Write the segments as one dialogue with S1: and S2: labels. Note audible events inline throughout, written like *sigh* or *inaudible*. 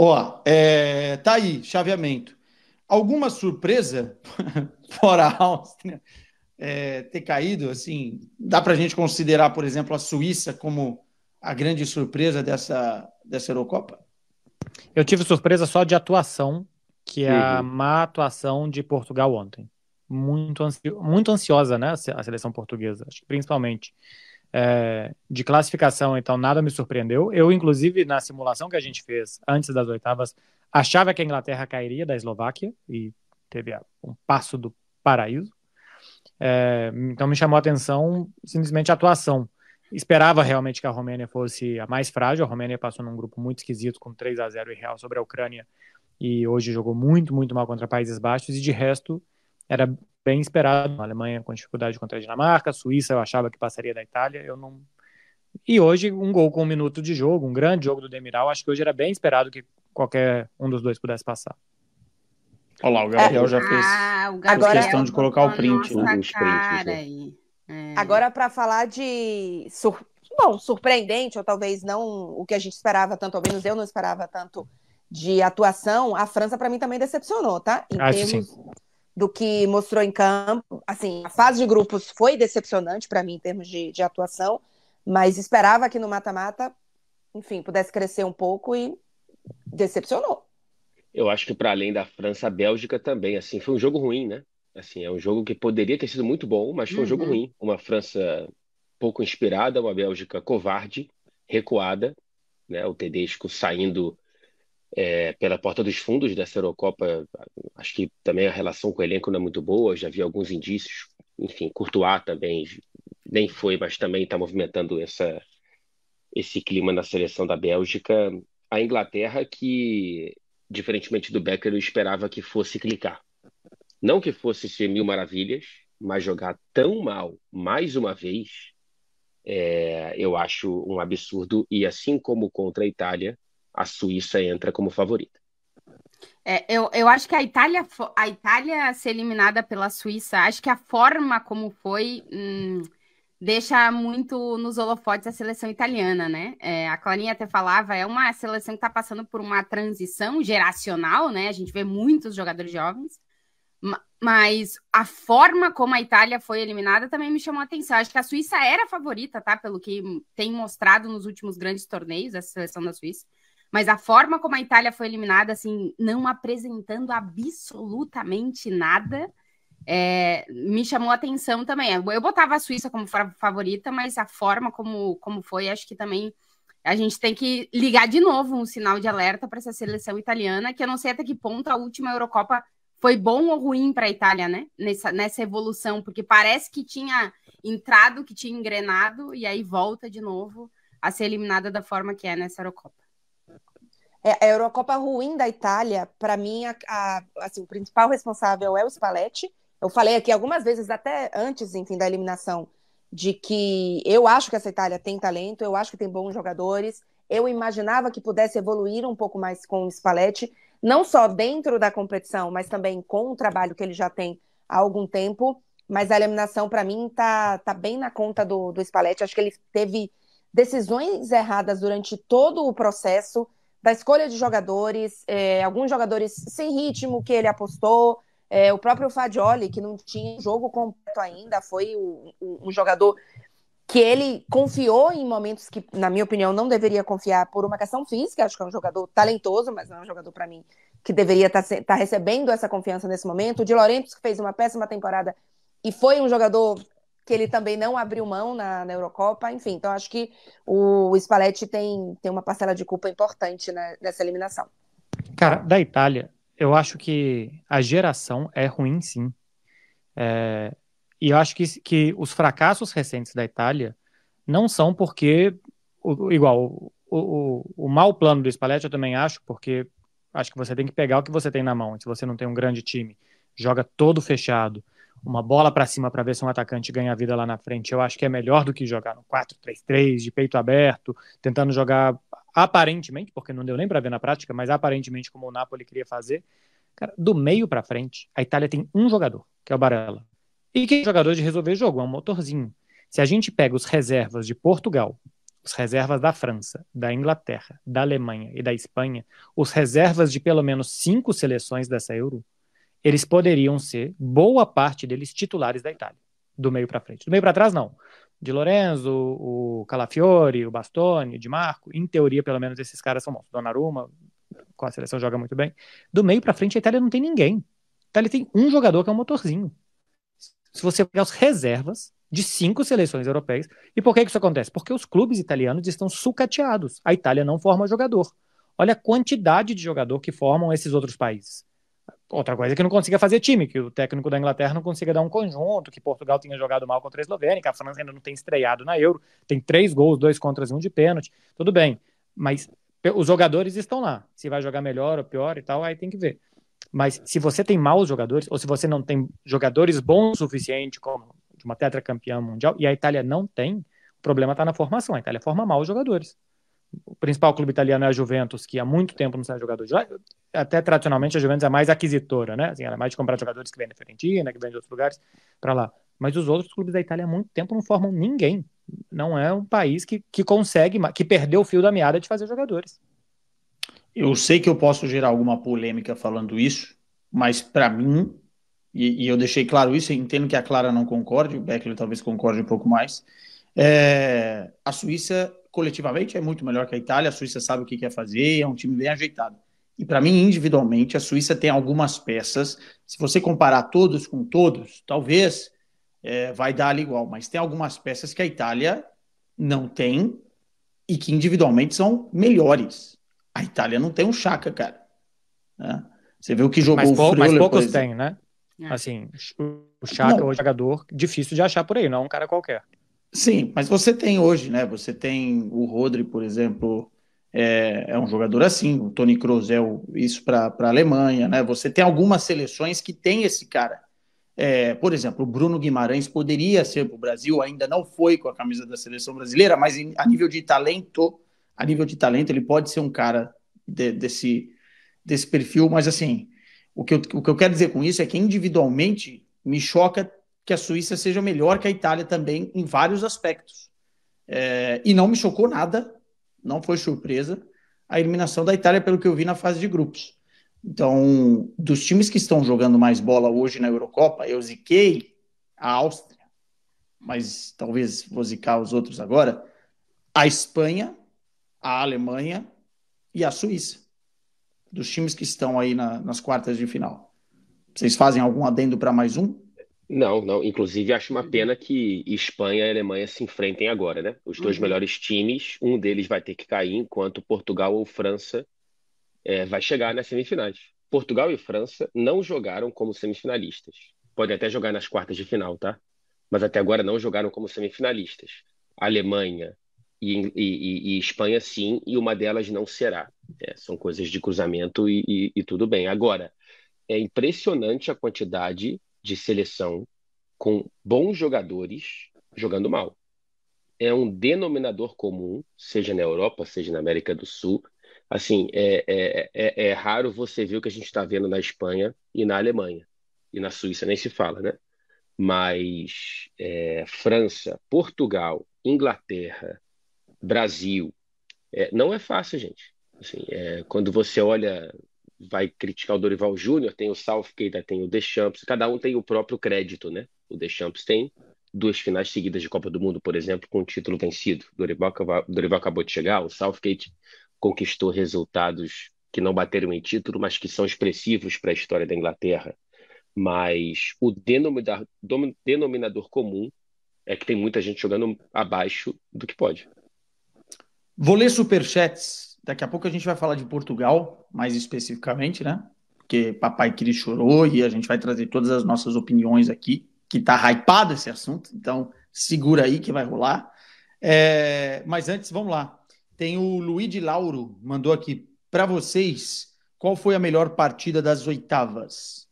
S1: Ó, é, tá aí, chaveamento. Alguma surpresa, *laughs* fora a Áustria, é, ter caído? Assim, dá para a gente considerar, por exemplo, a Suíça como a grande surpresa dessa, dessa Eurocopa?
S2: Eu tive surpresa só de atuação, que é uhum. a má atuação de Portugal ontem. Muito, ansio, muito ansiosa, né, a seleção portuguesa, acho que principalmente. É, de classificação, então nada me surpreendeu. Eu, inclusive, na simulação que a gente fez antes das oitavas, achava que a Inglaterra cairia da Eslováquia e teve um passo do paraíso. É, então me chamou a atenção simplesmente a atuação. Esperava realmente que a Romênia fosse a mais frágil. A Romênia passou num grupo muito esquisito com 3 a 0 e real sobre a Ucrânia e hoje jogou muito, muito mal contra Países Baixos e de resto era bem esperado. A Alemanha com dificuldade contra a Dinamarca, a Suíça eu achava que passaria da Itália, eu não. E hoje um gol com um minuto de jogo, um grande jogo do Demiral, acho que hoje era bem esperado que qualquer um dos dois pudesse passar.
S1: Olha lá, o Gabriel é, já fez, ah, o Gabriel fez questão de colocar o print, né? Os
S3: prints, é. Agora, para falar de. Sur... Bom, surpreendente, ou talvez não o que a gente esperava tanto, ao menos eu não esperava tanto de atuação, a França, para mim, também decepcionou, tá? Em
S2: Acho termos sim.
S3: Do que mostrou em campo. Assim, a fase de grupos foi decepcionante para mim em termos de, de atuação, mas esperava que no mata-mata, enfim, pudesse crescer um pouco e decepcionou.
S4: Eu acho que para além da França, a Bélgica também, assim, foi um jogo ruim, né? Assim, é um jogo que poderia ter sido muito bom, mas foi um jogo uhum. ruim. Uma França pouco inspirada, uma Bélgica covarde, recuada, né? O Tedesco saindo é, pela porta dos fundos dessa Eurocopa. Acho que também a relação com o elenco não é muito boa, já vi alguns indícios. Enfim, Courtois também nem foi, mas também está movimentando essa, esse clima na seleção da Bélgica. A Inglaterra, que diferentemente do Becker, eu esperava que fosse clicar. Não que fosse ser mil maravilhas, mas jogar tão mal mais uma vez, é, eu acho um absurdo. E assim como contra a Itália, a Suíça entra como favorita.
S5: É, eu, eu acho que a Itália, a Itália ser eliminada pela Suíça, acho que a forma como foi. Hum, deixa muito nos holofotes a seleção italiana, né? É, a Clarinha até falava, é uma seleção que está passando por uma transição geracional, né? A gente vê muitos jogadores jovens, mas a forma como a Itália foi eliminada também me chamou a atenção. Acho que a Suíça era a favorita, tá? Pelo que tem mostrado nos últimos grandes torneios, a seleção da Suíça. Mas a forma como a Itália foi eliminada, assim, não apresentando absolutamente nada, é, me chamou a atenção também. Eu botava a Suíça como favorita, mas a forma como, como foi, acho que também a gente tem que ligar de novo um sinal de alerta para essa seleção italiana, que eu não sei até que ponto a última Eurocopa foi bom ou ruim para a Itália, né? Nessa, nessa evolução, porque parece que tinha entrado, que tinha engrenado, e aí volta de novo a ser eliminada da forma que é nessa Eurocopa.
S3: É, a Eurocopa ruim da Itália, para mim, a, a, assim, o principal responsável é o Spalletti, eu falei aqui algumas vezes, até antes, enfim, da eliminação, de que eu acho que essa Itália tem talento, eu acho que tem bons jogadores. Eu imaginava que pudesse evoluir um pouco mais com o Spalletti, não só dentro da competição, mas também com o trabalho que ele já tem há algum tempo. Mas a eliminação, para mim, tá, tá bem na conta do, do Spalletti. Acho que ele teve decisões erradas durante todo o processo da escolha de jogadores, é, alguns jogadores sem ritmo que ele apostou, é, o próprio Fagioli, que não tinha jogo completo ainda, foi um, um, jogador que ele confiou em momentos que, na minha opinião, não deveria confiar por uma questão física. Acho que é um jogador talentoso, mas não é um jogador, para mim, que deveria estar tá, tá recebendo essa confiança nesse momento. O Di que fez uma péssima temporada e foi um jogador que ele também não abriu mão na, na Eurocopa. Enfim, então acho que o, Spalletti tem, tem uma parcela de culpa importante né, nessa eliminação.
S2: Cara, da Itália, eu acho que a geração é ruim, sim. É, e eu acho que, que os fracassos recentes da Itália não são porque, igual, o, o, o mau plano do Spalletti eu também acho, porque acho que você tem que pegar o que você tem na mão. Se você não tem um grande time, joga todo fechado, uma bola para cima para ver se um atacante ganha vida lá na frente, eu acho que é melhor do que jogar no 4-3-3, de peito aberto, tentando jogar aparentemente, porque não deu nem para ver na prática, mas aparentemente como o Napoli queria fazer. Cara, do meio para frente, a Itália tem um jogador, que é o Barella. E que é jogador de resolver jogo, é um motorzinho. Se a gente pega os reservas de Portugal, os reservas da França, da Inglaterra, da Alemanha e da Espanha, os reservas de pelo menos cinco seleções dessa Euro, eles poderiam ser, boa parte deles, titulares da Itália, do meio para frente. Do meio para trás, não. De Lorenzo, o Calafiore, o Bastoni, o Di Marco, em teoria, pelo menos, esses caras são bons. Donnarumma, com a seleção joga muito bem. Do meio para frente, a Itália não tem ninguém. A Itália tem um jogador que é um motorzinho. Se você pegar os reservas de cinco seleções europeias, e por que isso acontece? Porque os clubes italianos estão sucateados. A Itália não forma jogador. Olha a quantidade de jogador que formam esses outros países. Outra coisa é que não consiga fazer time, que o técnico da Inglaterra não consiga dar um conjunto, que Portugal tinha jogado mal contra a Eslovênia, que a França ainda não tem estreado na Euro, tem três gols, dois contras e um de pênalti, tudo bem. Mas os jogadores estão lá. Se vai jogar melhor ou pior e tal, aí tem que ver. Mas se você tem maus jogadores, ou se você não tem jogadores bons o suficiente, como de uma tetracampeã mundial, e a Itália não tem, o problema está na formação. A Itália forma mal os jogadores. O principal clube italiano é a Juventus, que há muito tempo não sai jogador. Até tradicionalmente a Juventus é mais aquisitora, né? Assim, ela é mais de comprar jogadores que vêm da Fiorentina, que vêm de outros lugares, para lá. Mas os outros clubes da Itália há muito tempo não formam ninguém. Não é um país que, que consegue, que perdeu o fio da meada de fazer jogadores.
S1: Eu sei que eu posso gerar alguma polêmica falando isso, mas para mim, e, e, eu deixei claro isso, entendo que a Clara não concorde, o Beckler talvez concorde um pouco mais. É, a Suíça, coletivamente, é muito melhor que a Itália, a Suíça sabe o que quer fazer, é um time bem ajeitado. E para mim, individualmente, a Suíça tem algumas peças. Se você comparar todos com todos, talvez é, vai dar ali igual, mas tem algumas peças que a Itália não tem e que individualmente são melhores. A Itália não tem um Chaka, cara. Né? Você viu que jogou
S2: mas, o Freuler, Mas poucos têm, né? É. Assim, o Chaka é um jogador difícil de achar por aí, não é um cara qualquer.
S1: Sim, mas você tem hoje, né? Você tem o Rodri, por exemplo, é, é um jogador assim. O Tony Kroos é o, isso para a Alemanha, né? Você tem algumas seleções que tem esse cara. É, por exemplo, o Bruno Guimarães poderia ser para o Brasil, ainda não foi com a camisa da seleção brasileira, mas em, a nível de talento, a nível de talento, ele pode ser um cara de, desse, desse perfil, mas assim, o que, eu, o que eu quero dizer com isso é que individualmente me choca que a Suíça seja melhor que a Itália também em vários aspectos. É, e não me chocou nada, não foi surpresa, a eliminação da Itália, pelo que eu vi na fase de grupos. Então, dos times que estão jogando mais bola hoje na Eurocopa, eu ziquei a Áustria, mas talvez vou zicar os outros agora, a Espanha, a Alemanha e a Suíça. Dos times que estão aí na, nas quartas de final. Vocês fazem algum adendo para mais um?
S4: Não, não. Inclusive, acho uma pena que Espanha e Alemanha se enfrentem agora, né? Os dois uhum. melhores times, um deles vai ter que cair, enquanto Portugal ou França é, vai chegar nas semifinais. Portugal e França não jogaram como semifinalistas. Podem até jogar nas quartas de final, tá? Mas até agora não jogaram como semifinalistas. Alemanha e, e, e, Espanha, sim, e uma delas não será. É, são coisas de cruzamento e, e tudo bem. Agora, é impressionante a quantidade de seleção com bons jogadores jogando mal. É um denominador comum, seja na Europa, seja na América do Sul, assim, é, é, é, é raro você ver o que a gente está vendo na Espanha e na Alemanha. E na Suíça nem se fala, né? Mas é, França, Portugal, Inglaterra, Brasil, é, não é fácil, gente. Assim, é, quando você olha, vai criticar o Dorival Júnior, tem o Southgate, tem o Deschamps, cada um tem o próprio crédito, né? O Deschamps tem duas finais seguidas de Copa do Mundo, por exemplo, com o título vencido. Dorival, Dorival acabou de chegar, o Southgate conquistou resultados que não bateram em título, mas que são expressivos para a história da Inglaterra. Mas o denominador, denominador comum é que tem muita gente jogando abaixo do que pode.
S1: Vou ler superchats. Daqui a pouco a gente vai falar de Portugal, mais especificamente, né? Porque Papai Cris chorou e a gente vai trazer todas as nossas opiniões aqui, que tá hypado esse assunto, então segura aí que vai rolar. É... Mas antes, vamos lá. Tem o Luigi Lauro, mandou aqui para vocês. Qual foi a melhor partida das oitavas?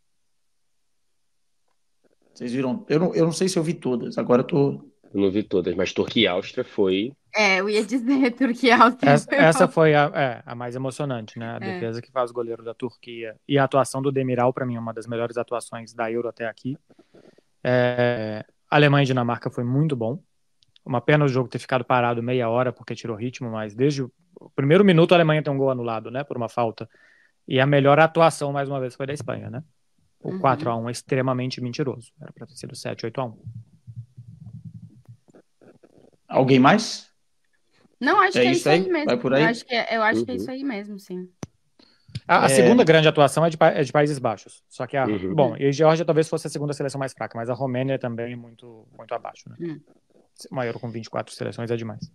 S1: Vocês viram? Eu não, eu não sei se eu vi todas, agora eu tô.
S4: Eu não vi todas, mas Turquia e Áustria foi.
S5: É, eu ia dizer *laughs* Turquia e Áustria.
S2: Essa, foi, essa foi a, é, a, mais emocionante, né? A é. defesa que faz o goleiro da Turquia. E a atuação do Demiral, para mim, é uma das melhores atuações da Euro até aqui. É, Alemanha e Dinamarca foi muito bom. Uma pena o jogo ter ficado parado meia hora porque tirou ritmo, mas desde o primeiro minuto a Alemanha tem um gol anulado, né? Por uma falta. E a melhor atuação, mais uma vez, foi da Espanha, né? O uhum. 4x1 é extremamente mentiroso. Era para ter sido 7, 8x1.
S1: Alguém mais?
S5: Não, acho é que é isso aí, aí mesmo. Vai por aí? Eu acho que é, eu acho uhum. que é isso aí mesmo, sim.
S2: A, a é... segunda grande atuação é de, é de, Países Baixos. Só que a. Uhum. Bom, e a Geórgia talvez fosse a segunda seleção mais fraca, mas a Romênia também é muito, muito abaixo, né? Uhum. Maior com 24 seleções é demais.